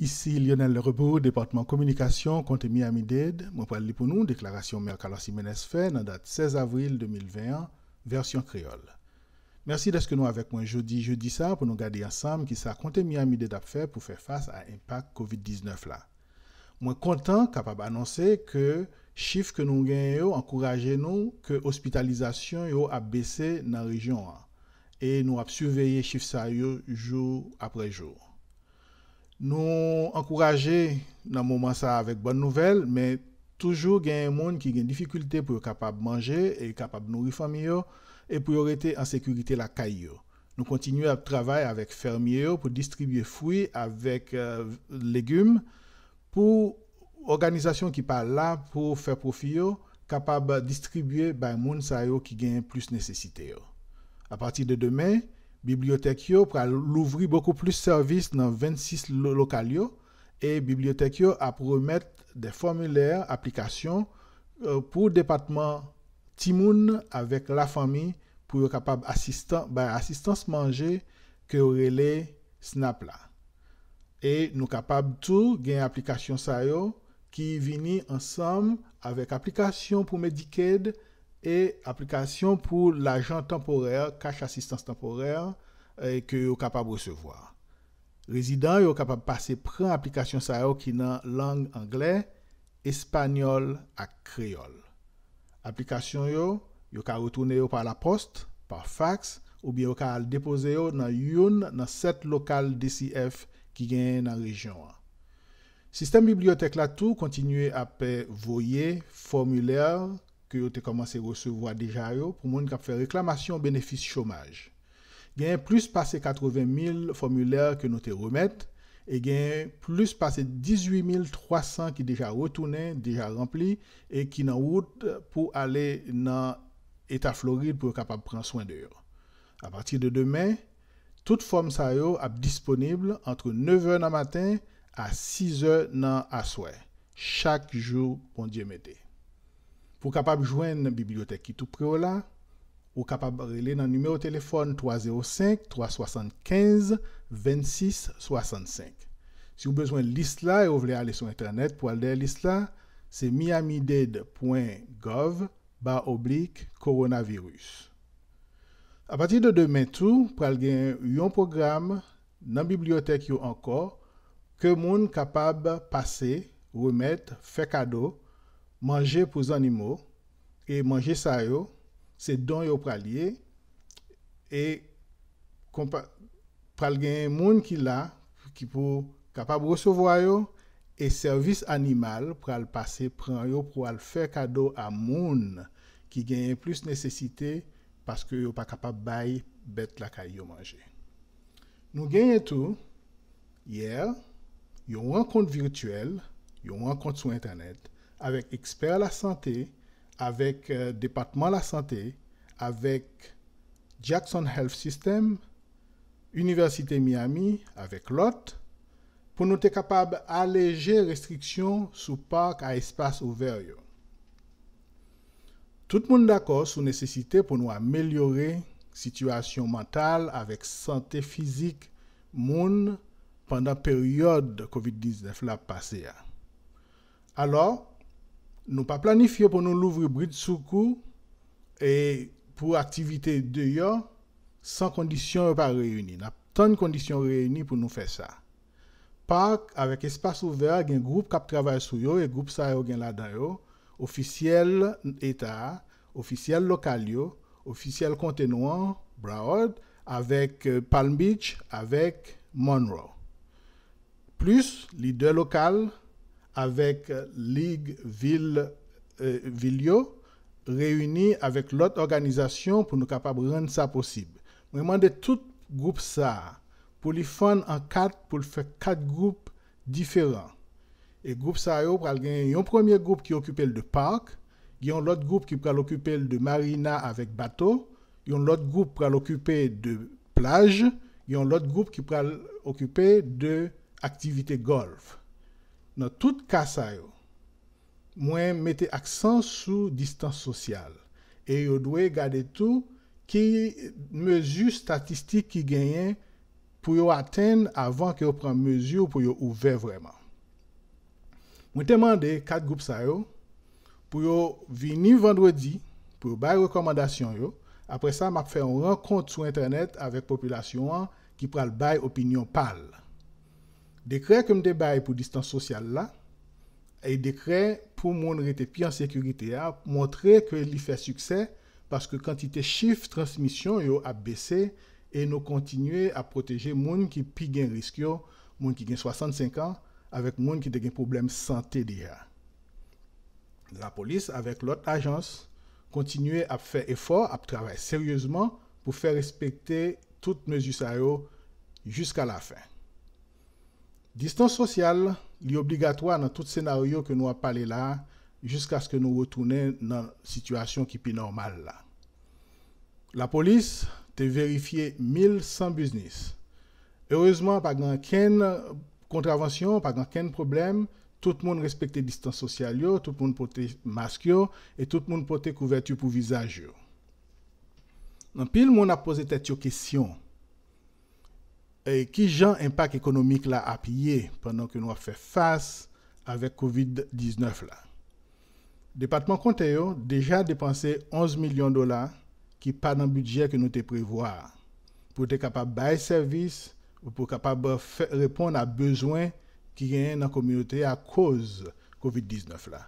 Ici Lionel Lerebeau, département communication, compte Miami-Dade. Moi, parle pour nous, déclaration Mère Carlos Jiménez fait, dans date 16 avril 2021, version créole. Merci d'être nous avec moi jeudi, jeudi ça, pour nous garder ensemble qui ça compte Miami-Dade a fait pour faire face à l'impact COVID-19 là. Moi, content, capable d'annoncer que chiffre que nous gagnons encouragent nous que l'hospitalisation a baissé dans la région. Et nous avons surveillé chiffre ça jour après jour. Nous encourager dans moment avec bonne nouvelle, mais toujours il y a un monde qui a des difficultés pour être capable de manger et capable de nourrir famille et pour rester en sécurité la caille. Nous continuons à travailler avec fermiers pour distribuer fruits avec euh, légumes pour organisation qui parle là pour faire profit capable de distribuer ben monde qui gagne plus nécessité. À partir de demain, bibliotek yo pral louvri beaucoup plus servis nan 26 lo lokal yo e bibliotek yo ap remet de formulèr aplikasyon euh, pou depatman timoun avèk la fami pou yo kapab asistan, bay asistans manje ke yo rele snap la. E nou kapab tou gen aplikasyon sa yo ki vini ansam avèk aplikasyon pou Medicaid et application pour l'agent temporaire, cash assistance temporaire, et que vous capable de recevoir. Résident, vous capable de passer prendre application ça qui dans langue anglais, espagnol et créole. Application yo, yo ka retourner par la poste, par fax ou bien yo ka déposer yo dans une dans sept local DCF qui gagne dans la région. Système bibliothèque là tout continuer à voyer formulaire que vous avez commencé à recevoir déjà pour monde qui a fait réclamation bénéfice chômage. Il y a plus passé 80 000 formulaires que nous te remettons et il y a plus passé 18 300 qui déjà retournés, déjà remplis et qui sont en route pour aller dans l'État Floride pour être capable de prendre soin d'eux. À partir de demain, toute forme ça est disponible entre 9h dans matin à 6h dans la soirée. Chaque jour, bon Dieu mettez. Pour capable joindre la bibliothèque qui tout près là, ou capable de dans le numéro de téléphone 305 375 26 65. Si vous avez besoin de liste là et vous voulez aller sur internet pour aller la liste là, c'est miamidade.gov bas oblique coronavirus. À partir de demain tout, pour aller un programme dans la bibliothèque encore que monde capable passer, remettre, faire cadeau manger pour les animaux et manger ça c'est don yo pralier et pral gen moun qui là qui pour capable recevoir yo et service animal pral passer prend yo pour al faire cadeau à moun qui gagne plus nécessité parce que yo pas capable bay bête la caillou manger. Nous gagnons tout hier, une rencontre virtuelle, une rencontre sur internet avec experts la santé, avec euh, département la santé, avec Jackson Health System, Université Miami, avec l'autre, pour nous être capables d'alléger restrictions sous parc à espace ouvert. Tout le monde d'accord sur la nécessité pour nous améliorer situation mentale avec santé physique pendant la période COVID-19 la passée. Alors, nous pas planifié pour nous l'ouvrir bride soukou et pour activité de sans conditions pas réunies. N'a tant de conditions réunies pour nous faire ça. Parc avec espace ouvert, il y a un groupe qui travaille sur yo et groupe ça yo là-dedans officiel état, officiel local officiel contenant Broward avec euh, Palm Beach avec Monroe. Plus leader local avec Ligue Ville euh, réunis avec l'autre organisation pour nous capables de rendre ça possible. Je demande tout groupe ça pour les faire en quatre, pour faire quatre groupes différents. Et groupe ça, il y a un premier groupe qui occupe le parc, il y a un autre groupe qui va occuper de marina avec bateau, il y a un autre groupe qui va occuper de plage, il y a un autre groupe qui va occuper de activité golf dans tout cas ça moi mettez accent sur distance sociale et vous devez garder tout qui mesure statistique qui gagne pour yo atteindre avant que yo prenne mesure pour yo ouvrir vraiment. Mwen demandé quatre groupes ça yo pour yo venir vendredi pour bay recommandation yo. Après ça, m'a fait une rencontre sur internet avec population qui pral bay opinion pâle. Dekre ke mte baye pou distans sosyal la, e dekre pou moun rete pi an sekurite a, montre ke li fe suksè, paske kantite chif transmisyon yo ap bese, e nou kontinue ap proteje moun ki pi gen risk yo, moun ki gen 65 an, avek moun ki te gen problem sante di ya. La polis avek lot ajans, kontinue ap fe efor, ap travay seryouzman, pou fe respekte tout mezu sa yo jiska la fin. Distans sosyal li obligatwa nan tout senaryo ke nou ap pale la jiska sk nou wotounen nan situasyon ki pi normal la. La polis te verifiye 1100 biznis. Ereuzman, pa gan ken kontravensyon, pa gan ken problem, tout moun respekte distans sosyal yo, tout moun pote mask yo, et tout moun pote kouvertu pou vizaj yo. Nan pil moun ap pose tet yo kesyon. Et qui genre impact économique là appuyé pendant que nous avons fait face avec COVID-19 là? Département Comté a déjà dépensé 11 millions de dollars qui pas dans le budget que nous te prévoir pour être capable de bailler service ou pour capable répondre à besoins qui gagnent dans la communauté à cause de COVID-19 là.